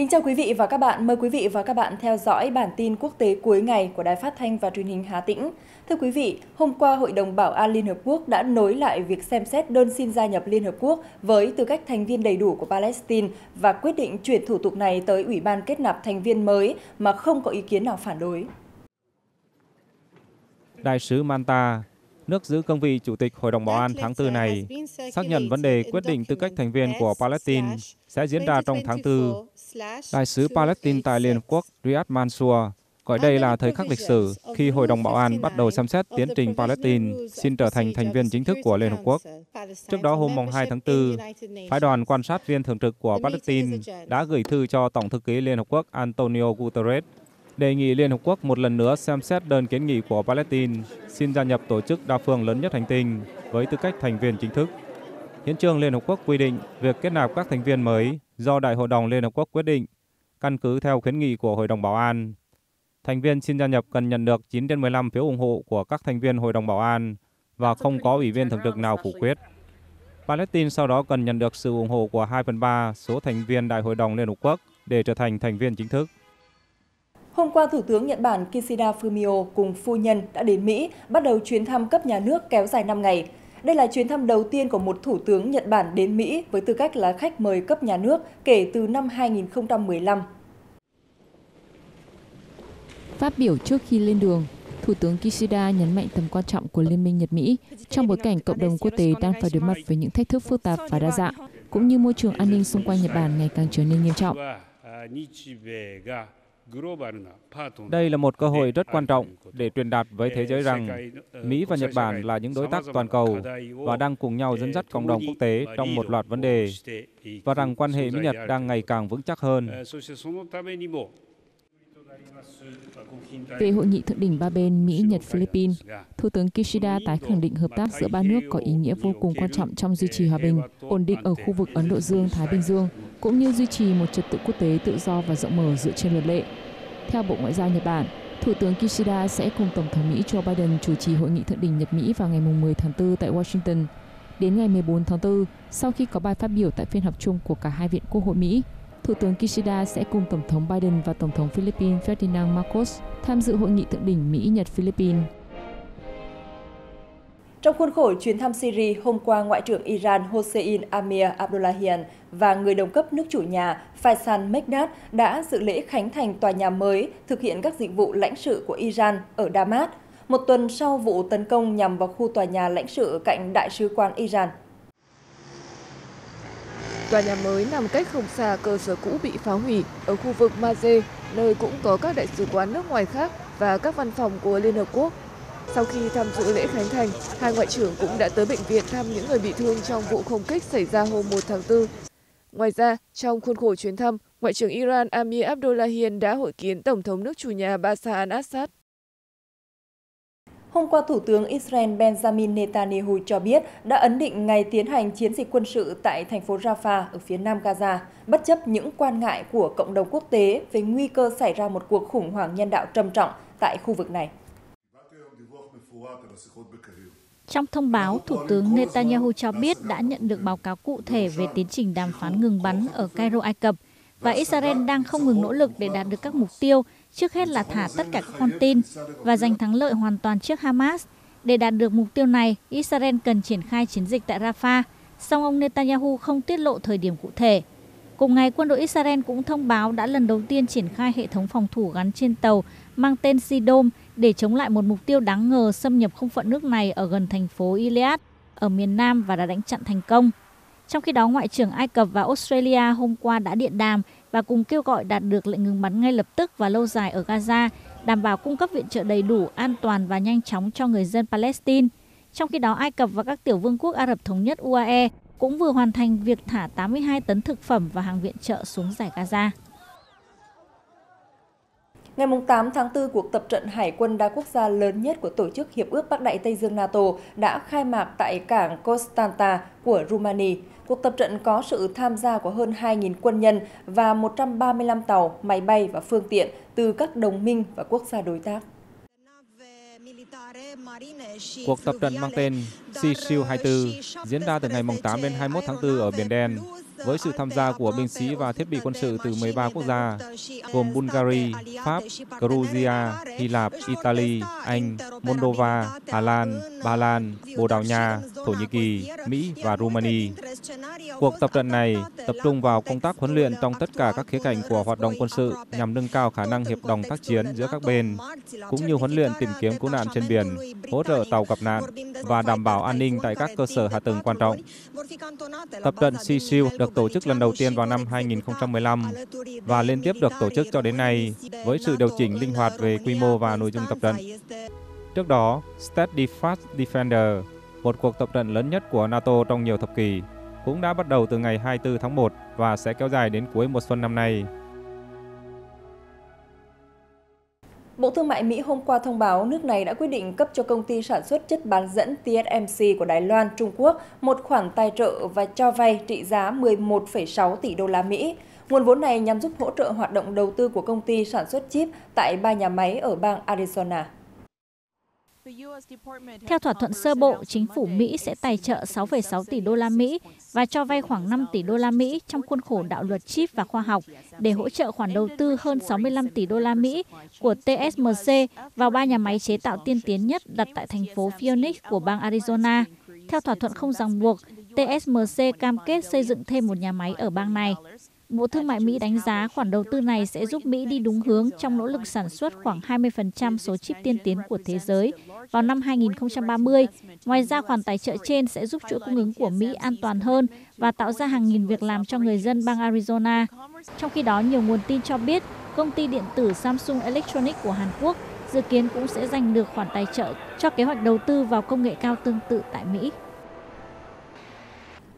Kính chào quý vị và các bạn. Mời quý vị và các bạn theo dõi bản tin quốc tế cuối ngày của Đài Phát thanh và Truyền hình Hà Tĩnh. Thưa quý vị, hôm qua Hội đồng Bảo an Liên Hợp Quốc đã nối lại việc xem xét đơn xin gia nhập Liên Hợp Quốc với tư cách thành viên đầy đủ của Palestine và quyết định chuyển thủ tục này tới Ủy ban kết nạp thành viên mới mà không có ý kiến nào phản đối. Đại sứ Manta, nước giữ cương vị Chủ tịch Hội đồng Bảo an tháng 4 này, xác nhận vấn đề quyết định tư cách thành viên của Palestine sẽ diễn ra trong tháng 4. Đại sứ Palestine tại Liên Hợp Quốc Riyad Mansour gọi đây là thời khắc lịch sử khi Hội đồng Bảo an bắt đầu xem xét tiến trình Palestine xin trở thành thành viên chính thức của Liên Hợp Quốc. Trước đó hôm 2 tháng 4, phái đoàn quan sát viên thường trực của Palestine đã gửi thư cho Tổng thư ký Liên Hợp Quốc Antonio Guterres đề nghị Liên Hợp Quốc một lần nữa xem xét đơn kiến nghị của Palestine xin gia nhập tổ chức đa phương lớn nhất hành tinh với tư cách thành viên chính thức. Hiến trương Liên Hợp Quốc quy định việc kết nạp các thành viên mới do Đại hội đồng Liên Hợp Quốc quyết định, căn cứ theo khuyến nghị của Hội đồng Bảo an. Thành viên xin gia nhập cần nhận được 9 trên 15 phiếu ủng hộ của các thành viên Hội đồng Bảo an và không có ủy viên thường trực nào phủ quyết. Palestine sau đó cần nhận được sự ủng hộ của 2 phần 3 số thành viên Đại hội đồng Liên Hợp Quốc để trở thành thành viên chính thức. Hôm qua, Thủ tướng Nhật Bản Kishida Fumio cùng phu nhân đã đến Mỹ, bắt đầu chuyến thăm cấp nhà nước kéo dài 5 ngày. Đây là chuyến thăm đầu tiên của một thủ tướng Nhật Bản đến Mỹ với tư cách là khách mời cấp nhà nước kể từ năm 2015. Phát biểu trước khi lên đường, Thủ tướng Kishida nhấn mạnh tầm quan trọng của Liên minh Nhật-Mỹ trong bối cảnh cộng đồng quốc tế đang phải đối mặt với những thách thức phức tạp và đa dạng, cũng như môi trường an ninh xung quanh Nhật Bản ngày càng trở nên nghiêm trọng. Đây là một cơ hội rất quan trọng để truyền đạt với thế giới rằng Mỹ và Nhật Bản là những đối tác toàn cầu và đang cùng nhau dẫn dắt cộng đồng quốc tế trong một loạt vấn đề và rằng quan hệ Mỹ-Nhật đang ngày càng vững chắc hơn. Về hội nghị thượng đỉnh ba bên Mỹ-Nhật-Philippines, Thủ tướng Kishida tái khẳng định hợp tác giữa ba nước có ý nghĩa vô cùng quan trọng trong duy trì hòa bình, ổn định ở khu vực Ấn Độ Dương-Thái Bình Dương, cũng như duy trì một trật tự quốc tế tự do và rộng mở dựa trên luật lệ. Theo Bộ Ngoại giao Nhật Bản, Thủ tướng Kishida sẽ cùng Tổng thống Mỹ Joe Biden chủ trì hội nghị thượng đỉnh Nhật-Mỹ vào ngày 10 tháng 4 tại Washington. Đến ngày 14 tháng 4, sau khi có bài phát biểu tại phiên họp chung của cả hai viện Quốc hội Mỹ, Thủ tướng Kishida sẽ cùng Tổng thống Biden và Tổng thống Philippines Ferdinand Marcos tham dự hội nghị thượng đỉnh Mỹ-Nhật-Philippines. Trong khuôn khổ chuyến thăm Syria, hôm qua Ngoại trưởng Iran Hossein Amir Abdullahian và người đồng cấp nước chủ nhà Faisal Mekdad đã dự lễ khánh thành tòa nhà mới thực hiện các dịch vụ lãnh sự của Iran ở Damas, một tuần sau vụ tấn công nhằm vào khu tòa nhà lãnh sự cạnh Đại sứ quán Iran. Tòa nhà mới nằm cách không xa cơ sở cũ bị phá hủy ở khu vực Maze, nơi cũng có các đại sứ quán nước ngoài khác và các văn phòng của Liên Hợp Quốc. Sau khi tham dự lễ khánh thành, hai ngoại trưởng cũng đã tới bệnh viện thăm những người bị thương trong vụ không kích xảy ra hôm 1 tháng 4. Ngoài ra, trong khuôn khổ chuyến thăm, Ngoại trưởng Iran Amir Abdullahian đã hội kiến Tổng thống nước chủ nhà Bashar al-Assad. Hôm qua, Thủ tướng Israel Benjamin Netanyahu cho biết đã ấn định ngày tiến hành chiến dịch quân sự tại thành phố Rafah ở phía nam Gaza, bất chấp những quan ngại của cộng đồng quốc tế về nguy cơ xảy ra một cuộc khủng hoảng nhân đạo trầm trọng tại khu vực này. Trong thông báo, Thủ tướng Netanyahu cho biết đã nhận được báo cáo cụ thể về tiến trình đàm phán ngừng bắn ở Cairo, Ai Cập và Israel đang không ngừng nỗ lực để đạt được các mục tiêu, trước hết là thả tất cả các con tin và giành thắng lợi hoàn toàn trước Hamas. Để đạt được mục tiêu này, Israel cần triển khai chiến dịch tại Rafah, song ông Netanyahu không tiết lộ thời điểm cụ thể. Cùng ngày, quân đội Israel cũng thông báo đã lần đầu tiên triển khai hệ thống phòng thủ gắn trên tàu mang tên Sidom để chống lại một mục tiêu đáng ngờ xâm nhập không phận nước này ở gần thành phố Iliad ở miền Nam và đã đánh chặn thành công. Trong khi đó, Ngoại trưởng Ai Cập và Australia hôm qua đã điện đàm và cùng kêu gọi đạt được lệnh ngừng bắn ngay lập tức và lâu dài ở Gaza, đảm bảo cung cấp viện trợ đầy đủ, an toàn và nhanh chóng cho người dân Palestine. Trong khi đó, Ai Cập và các tiểu vương quốc Ả Rập Thống nhất UAE cũng vừa hoàn thành việc thả 82 tấn thực phẩm và hàng viện trợ xuống giải Gaza. Ngày 8 tháng 4, cuộc tập trận hải quân đa quốc gia lớn nhất của Tổ chức Hiệp ước Bắc Đại Tây Dương NATO đã khai mạc tại cảng Constanta của Romania. Cuộc tập trận có sự tham gia của hơn 2.000 quân nhân và 135 tàu, máy bay và phương tiện từ các đồng minh và quốc gia đối tác. Cuộc tập trận mang tên Sea Shield 24 diễn ra từ ngày 8 đến 21 tháng 4 ở Biển Đen với sự tham gia của binh sĩ và thiết bị quân sự từ 13 quốc gia, gồm Bulgaria, Pháp, Georgia, Hy Lạp, Italy, Anh, Moldova, Hà Lan, Ba Lan, Bồ Đào Nha, Thổ Nhĩ Kỳ, Mỹ và Romania. Cuộc tập trận này tập trung vào công tác huấn luyện trong tất cả các khía cạnh của hoạt động quân sự nhằm nâng cao khả năng hiệp đồng tác chiến giữa các bên, cũng như huấn luyện tìm kiếm cứu nạn trên biển, hỗ trợ tàu gặp nạn và đảm bảo an ninh tại các cơ sở hạ tầng quan trọng. Tập trận Sea Shield được tổ chức lần đầu tiên vào năm 2015 và liên tiếp được tổ chức cho đến nay với sự điều chỉnh linh hoạt về quy mô và nội dung tập trận. Trước đó, Steadfast Defender, một cuộc tập trận lớn nhất của NATO trong nhiều thập kỷ, cũng đã bắt đầu từ ngày 24 tháng 1 và sẽ kéo dài đến cuối mùa xuân năm nay. Bộ Thương mại Mỹ hôm qua thông báo nước này đã quyết định cấp cho công ty sản xuất chất bán dẫn TSMC của Đài Loan, Trung Quốc một khoản tài trợ và cho vay trị giá 11,6 tỷ đô la Mỹ. Nguồn vốn này nhằm giúp hỗ trợ hoạt động đầu tư của công ty sản xuất chip tại ba nhà máy ở bang Arizona. Theo thỏa thuận sơ bộ, chính phủ Mỹ sẽ tài trợ 6,6 tỷ đô la Mỹ và cho vay khoảng 5 tỷ đô la Mỹ trong khuôn khổ đạo luật chip và khoa học để hỗ trợ khoản đầu tư hơn 65 tỷ đô la Mỹ của TSMC vào ba nhà máy chế tạo tiên tiến nhất đặt tại thành phố Phoenix của bang Arizona. Theo thỏa thuận không ràng buộc, TSMC cam kết xây dựng thêm một nhà máy ở bang này. Bộ Thương mại Mỹ đánh giá khoản đầu tư này sẽ giúp Mỹ đi đúng hướng trong nỗ lực sản xuất khoảng 20% số chip tiên tiến của thế giới vào năm 2030. Ngoài ra, khoản tài trợ trên sẽ giúp chuỗi cung ứng của Mỹ an toàn hơn và tạo ra hàng nghìn việc làm cho người dân bang Arizona. Trong khi đó, nhiều nguồn tin cho biết công ty điện tử Samsung Electronics của Hàn Quốc dự kiến cũng sẽ giành được khoản tài trợ cho kế hoạch đầu tư vào công nghệ cao tương tự tại Mỹ.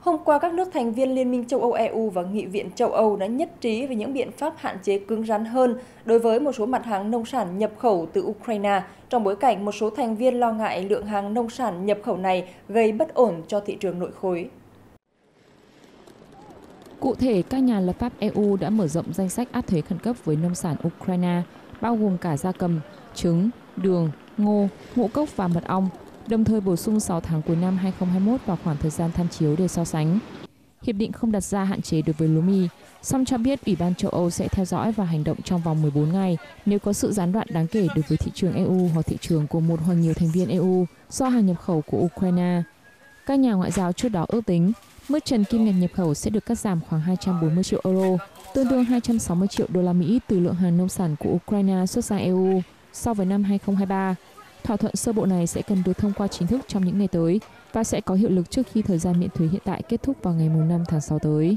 Hôm qua, các nước thành viên Liên minh châu Âu EU và Nghị viện châu Âu đã nhất trí về những biện pháp hạn chế cứng rắn hơn đối với một số mặt hàng nông sản nhập khẩu từ Ukraine, trong bối cảnh một số thành viên lo ngại lượng hàng nông sản nhập khẩu này gây bất ổn cho thị trường nội khối. Cụ thể, các nhà lập pháp EU đã mở rộng danh sách áp thuế khẩn cấp với nông sản Ukraine, bao gồm cả gia cầm, trứng, đường, ngô, ngũ cốc và mật ong, đồng thời bổ sung 6 tháng cuối năm 2021 vào khoảng thời gian tham chiếu để so sánh. Hiệp định không đặt ra hạn chế đối với lúa mì, song cho biết Ủy ban châu Âu sẽ theo dõi và hành động trong vòng 14 ngày nếu có sự gián đoạn đáng kể đối với thị trường EU hoặc thị trường của một hoặc nhiều thành viên EU do hàng nhập khẩu của Ukraine. Các nhà ngoại giao trước đó ước tính mức trần kim ngạch nhập khẩu sẽ được cắt giảm khoảng 240 triệu euro, tương đương 260 triệu đô la Mỹ từ lượng hàng nông sản của Ukraine xuất sang EU so với năm 2023 Thỏa thuận sơ bộ này sẽ cần được thông qua chính thức trong những ngày tới và sẽ có hiệu lực trước khi thời gian miễn thuế hiện tại kết thúc vào ngày 5 tháng 6 tới.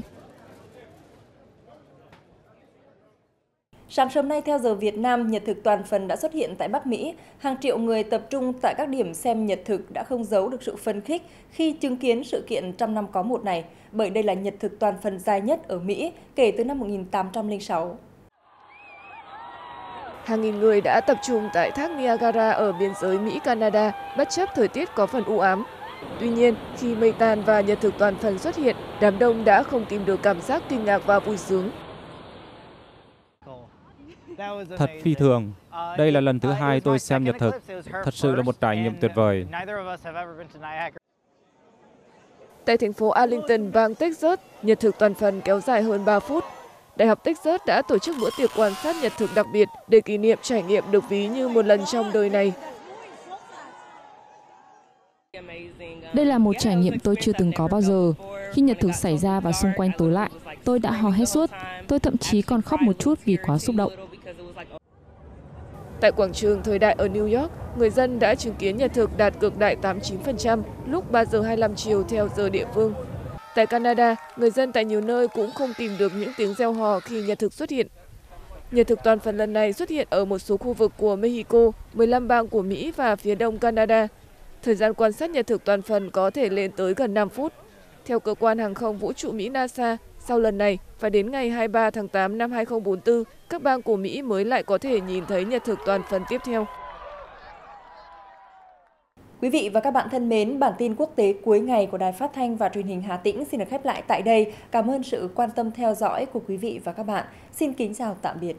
Sáng sớm nay theo giờ Việt Nam, nhật thực toàn phần đã xuất hiện tại Bắc Mỹ. Hàng triệu người tập trung tại các điểm xem nhật thực đã không giấu được sự phấn khích khi chứng kiến sự kiện trăm năm có một này, bởi đây là nhật thực toàn phần dài nhất ở Mỹ kể từ năm 1806. Hàng nghìn người đã tập trung tại thác Niagara ở biên giới Mỹ-Canada bất chấp thời tiết có phần u ám. Tuy nhiên, khi mây tan và nhật thực toàn phần xuất hiện, đám đông đã không tìm được cảm giác kinh ngạc và vui sướng. Thật phi thường. Đây là lần thứ hai tôi xem nhật thực. Thật sự là một trải nghiệm tuyệt vời. Tại thành phố Arlington, bang Texas, nhật thực toàn phần kéo dài hơn 3 phút Đại học Texas đã tổ chức bữa tiệc quan sát nhật thực đặc biệt để kỷ niệm trải nghiệm được ví như một lần trong đời này. Đây là một trải nghiệm tôi chưa từng có bao giờ. Khi nhật thực xảy ra và xung quanh tối lại, tôi đã hò hét suốt. Tôi thậm chí còn khóc một chút vì quá xúc động. Tại quảng trường thời đại ở New York, người dân đã chứng kiến nhật thực đạt cực đại 89% lúc 3 giờ 25 chiều theo giờ địa phương. Tại Canada, người dân tại nhiều nơi cũng không tìm được những tiếng reo hò khi nhật thực xuất hiện. Nhật thực toàn phần lần này xuất hiện ở một số khu vực của Mexico, 15 bang của Mỹ và phía đông Canada. Thời gian quan sát nhật thực toàn phần có thể lên tới gần 5 phút. Theo cơ quan hàng không vũ trụ Mỹ NASA, sau lần này, phải đến ngày 23 tháng 8 năm 2044, các bang của Mỹ mới lại có thể nhìn thấy nhật thực toàn phần tiếp theo. Quý vị và các bạn thân mến, bản tin quốc tế cuối ngày của Đài Phát thanh và Truyền hình Hà Tĩnh xin được khép lại tại đây. Cảm ơn sự quan tâm theo dõi của quý vị và các bạn. Xin kính chào tạm biệt.